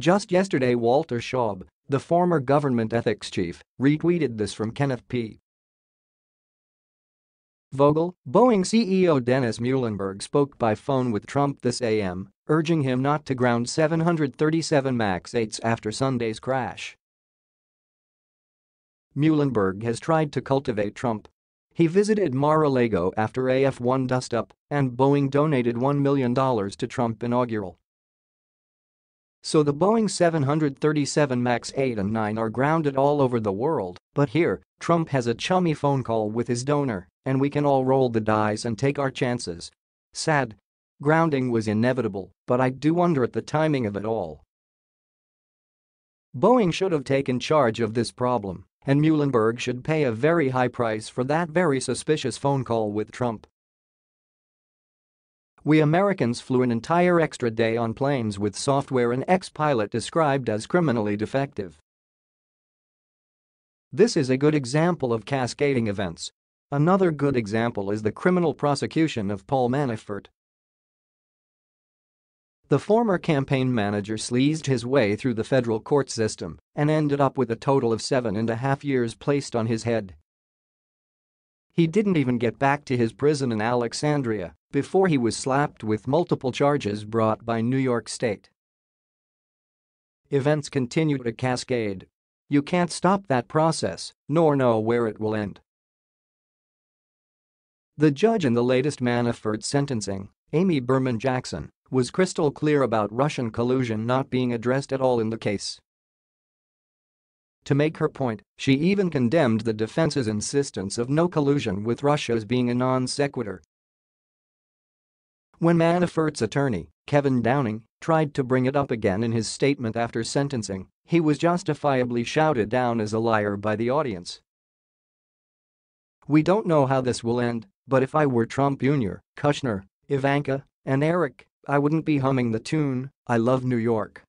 Just yesterday Walter Shaub, the former government ethics chief, retweeted this from Kenneth P. Vogel, Boeing CEO Dennis Muilenburg spoke by phone with Trump this AM, urging him not to ground 737 MAX 8s after Sunday's crash. Muilenburg has tried to cultivate Trump. He visited Mar-a-Lago after AF-1 dust-up, and Boeing donated $1 million to Trump inaugural. So the Boeing 737 MAX 8 and 9 are grounded all over the world, but here, Trump has a chummy phone call with his donor, and we can all roll the dice and take our chances. Sad. Grounding was inevitable, but I do wonder at the timing of it all. Boeing should have taken charge of this problem, and Muilenburg should pay a very high price for that very suspicious phone call with Trump. We Americans flew an entire extra day on planes with software an ex-pilot described as criminally defective. This is a good example of cascading events. Another good example is the criminal prosecution of Paul Manafort. The former campaign manager sleazed his way through the federal court system and ended up with a total of seven and a half years placed on his head. He didn't even get back to his prison in Alexandria before he was slapped with multiple charges brought by New York State. Events continue to cascade. You can't stop that process, nor know where it will end. The judge in the latest Manafort sentencing, Amy Berman Jackson, was crystal clear about Russian collusion not being addressed at all in the case. To make her point, she even condemned the defense's insistence of no collusion with Russia as being a non sequitur. When Manafort's attorney, Kevin Downing, tried to bring it up again in his statement after sentencing, he was justifiably shouted down as a liar by the audience. We don't know how this will end, but if I were Trump Jr., Kushner, Ivanka, and Eric, I wouldn't be humming the tune, I love New York.